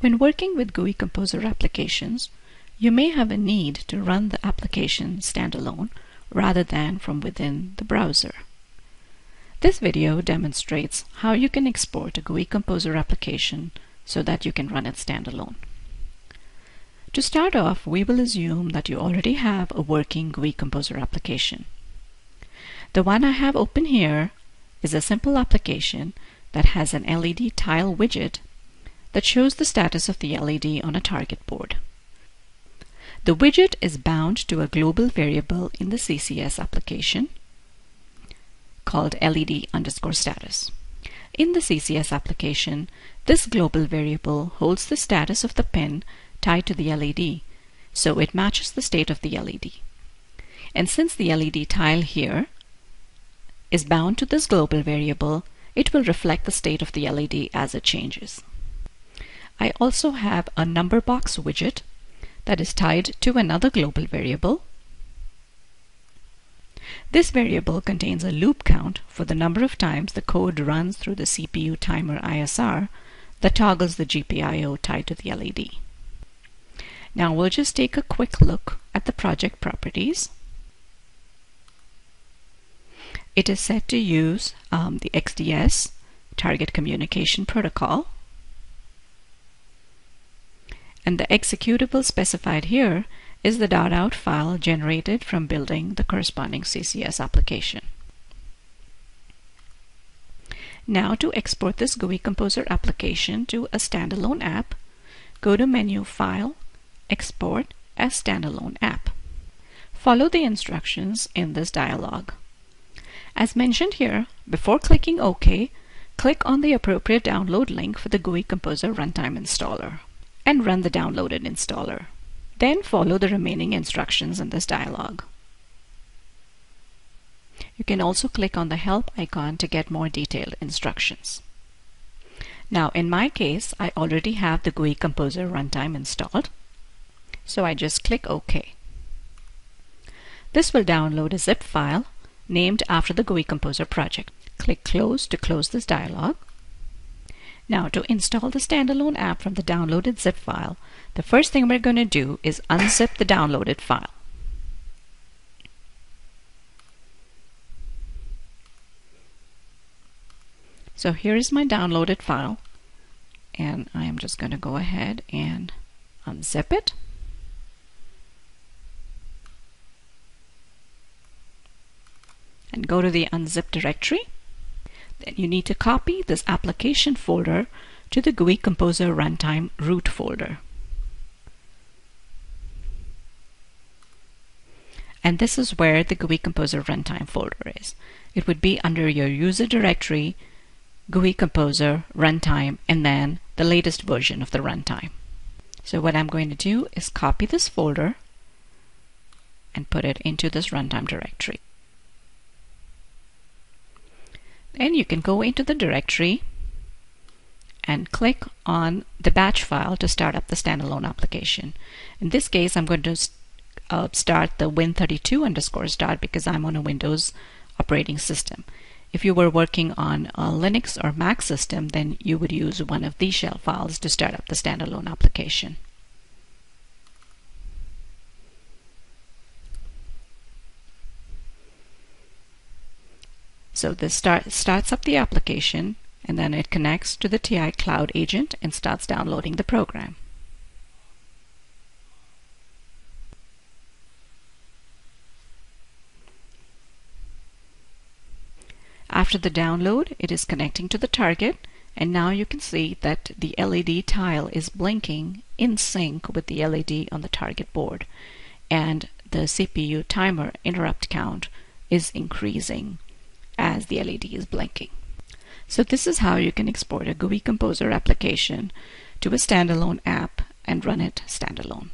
When working with GUI Composer applications, you may have a need to run the application standalone rather than from within the browser. This video demonstrates how you can export a GUI Composer application so that you can run it standalone. To start off, we will assume that you already have a working GUI Composer application. The one I have open here is a simple application that has an LED tile widget that shows the status of the LED on a target board. The widget is bound to a global variable in the CCS application called LED underscore status. In the CCS application, this global variable holds the status of the pin tied to the LED, so it matches the state of the LED. And since the LED tile here is bound to this global variable, it will reflect the state of the LED as it changes. I also have a number box widget that is tied to another global variable. This variable contains a loop count for the number of times the code runs through the CPU timer ISR that toggles the GPIO tied to the LED. Now we'll just take a quick look at the project properties. It is set to use um, the XDS Target Communication Protocol. And the executable specified here is the .out file generated from building the corresponding CCS application. Now to export this GUI Composer application to a standalone app, go to Menu File, Export as Standalone App. Follow the instructions in this dialog. As mentioned here, before clicking OK, click on the appropriate download link for the GUI Composer Runtime Installer and run the downloaded installer. Then follow the remaining instructions in this dialog. You can also click on the help icon to get more detailed instructions. Now in my case, I already have the GUI Composer runtime installed, so I just click OK. This will download a zip file named after the GUI Composer project. Click Close to close this dialog. Now to install the standalone app from the downloaded zip file, the first thing we're going to do is unzip the downloaded file. So here is my downloaded file and I am just going to go ahead and unzip it. and go to the unzip directory. Then you need to copy this application folder to the GUI Composer Runtime root folder. And this is where the GUI Composer Runtime folder is. It would be under your user directory, GUI Composer, Runtime, and then the latest version of the runtime. So what I'm going to do is copy this folder and put it into this runtime directory. Then you can go into the directory and click on the batch file to start up the standalone application. In this case, I'm going to uh, start the win32 underscore start because I'm on a Windows operating system. If you were working on a Linux or Mac system, then you would use one of these shell files to start up the standalone application. So this start, starts up the application and then it connects to the TI Cloud agent and starts downloading the program. After the download, it is connecting to the target and now you can see that the LED tile is blinking in sync with the LED on the target board and the CPU timer interrupt count is increasing as the LED is blinking. So this is how you can export a GUI Composer application to a standalone app and run it standalone.